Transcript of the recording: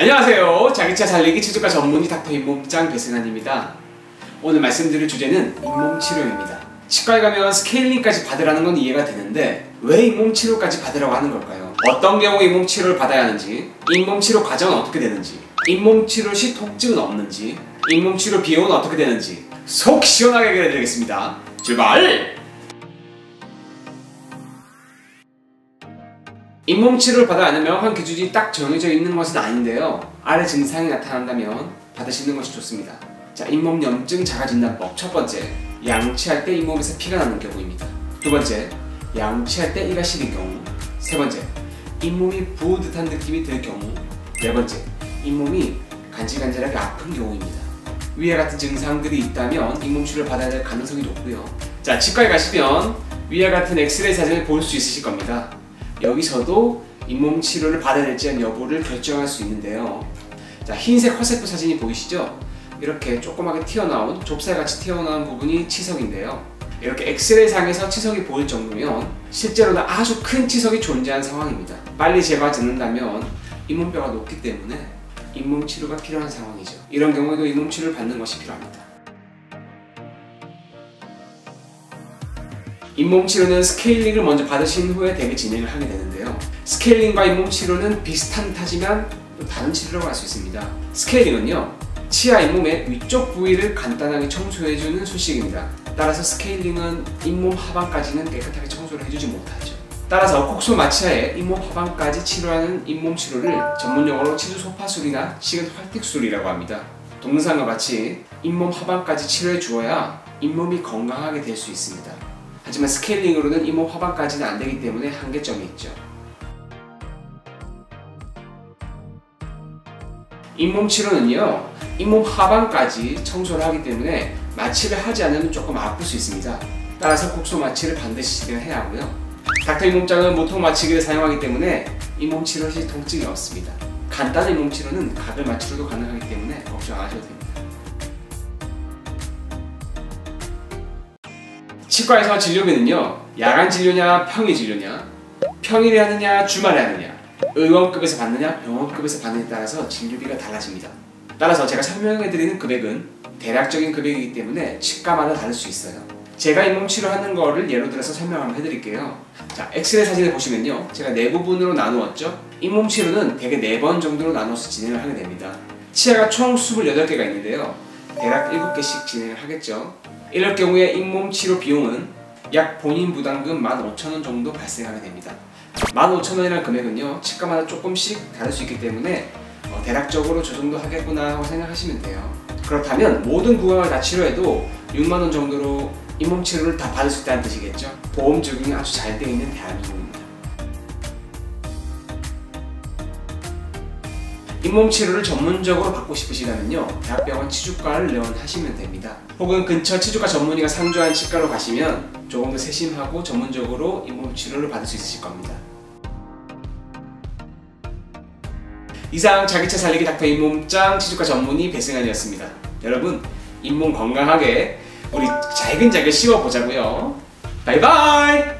안녕하세요. 자기차 살리기 치주과 전문의 닥터 잇몸짱 배승환입니다. 오늘 말씀드릴 주제는 잇몸 치료입니다. 치과에 가면 스케일링까지 받으라는 건 이해가 되는데 왜 잇몸 치료까지 받으라고 하는 걸까요? 어떤 경우에 잇몸 치료를 받아야 하는지, 잇몸 치료 과정은 어떻게 되는지, 잇몸 치료 시 통증은 없는지, 잇몸 치료 비용은 어떻게 되는지 속 시원하게 해드리겠습니다. 출발! 잇몸 치료를 받아야 하는 명확한 기준이 딱 정해져 있는 것은 아닌데요. 아래 증상이 나타난다면 받으시는 것이 좋습니다. 자, 잇몸 염증 자가 진단법 첫 번째, 양치할 때 잇몸에서 피가 나는 경우입니다. 두 번째, 양치할 때 이가 시린 경우. 세 번째, 잇몸이 부은 듯한 느낌이 들 경우. 네 번째, 잇몸이 간질간질하게 아픈 경우입니다. 위와 같은 증상들이 있다면 잇몸 치료를 받아야 될 가능성이 높고요. 자, 치과에 가시면 위와 같은 엑스레이 사진을 볼 수 있으실 겁니다. 여기서도 잇몸 치료를 받아야 될지 여부를 결정할 수 있는데요. 자, 흰색 허세포 사진이 보이시죠? 이렇게 조그맣게 튀어나온 좁쌀같이 튀어나온 부분이 치석인데요. 이렇게 엑스레이 상에서 치석이 보일 정도면 실제로는 아주 큰 치석이 존재한 상황입니다. 빨리 제거하지 않는다면 잇몸뼈가 높기 때문에 잇몸 치료가 필요한 상황이죠. 이런 경우에도 잇몸 치료를 받는 것이 필요합니다. 잇몸 치료는 스케일링을 먼저 받으신 후에 대개 진행을 하게 되는데요. 스케일링과 잇몸 치료는 비슷한 듯하면서 또 다른 치료라고 할 수 있습니다. 스케일링은요, 치아 잇몸의 위쪽 부위를 간단하게 청소해주는 술식입니다. 따라서 스케일링은 잇몸 하방까지는 깨끗하게 청소를 해주지 못하죠. 따라서 국소 마취하에 잇몸 하방까지 치료하는 잇몸 치료를 전문용어로 치주 소파술이나 치근 활택술이라고 합니다. 동영상과 같이 잇몸 하방까지 치료해 주어야 잇몸이 건강하게 될 수 있습니다. 하지만 스케일링으로는 잇몸 하반까지는 안 되기 때문에 한계점이 있죠. 잇몸 치료는요, 잇몸 하반까지 청소를 하기 때문에 마취를 하지 않으면 조금 아플 수 있습니다. 따라서 곡소 마취를 반드시 진행해야 하고요. 닥터 잇몸장은 모통 마취기를 사용하기 때문에 잇몸 치료 시 통증이 없습니다. 간단한 잇몸 치료는 각을 마취로도 가능하기 때문에 걱정 안 하셔도 됩니다. 치과에서 진료비는요 야간 진료냐 평일 진료냐 평일에 하느냐 주말에 하느냐 의원급에서 받느냐 병원급에서 받느냐에 따라서 진료비가 달라집니다. 따라서 제가 설명해드리는 금액은 대략적인 금액이기 때문에 치과마다 다를 수 있어요. 제가 잇몸 치료하는 거를 예로 들어서 설명 한번 해드릴게요. 자 엑스레이 사진을 보시면요 제가 네 부분으로 나누었죠? 잇몸 치료는 대개 4번 정도로 나눠서 진행을 하게 됩니다. 치아가 총 28개가 있는데요 대략 7개씩 진행을 하겠죠 이럴 경우에 잇몸 치료 비용은 약 본인 부담금 15,000원 정도 발생하게 됩니다. 15,000원이라는 금액은요 치과마다 조금씩 다를 수 있기 때문에 어, 대략적으로 저 정도 하겠구나 하고 생각하시면 돼요. 그렇다면 모든 부강을 다 치료해도 6만원 정도로 잇몸 치료를 다 받을 수 있다는 뜻이겠죠. 보험 적용이 아주 잘 되어 있는 대한민국입니다. 잇몸 치료를 전문적으로 받고 싶으시다면요 대학병원 치주과를 내원하시면 됩니다. 혹은 근처 치주과 전문의가 상주한 치과로 가시면 조금 더 세심하고 전문적으로 잇몸 치료를 받을 수 있으실 겁니다. 이상 자기차 살리기 닥터 잇몸짱 치주과 전문의 배승환이었습니다. 여러분 잇몸 건강하게 우리 잘근잘근 씹어보자고요. 바이바이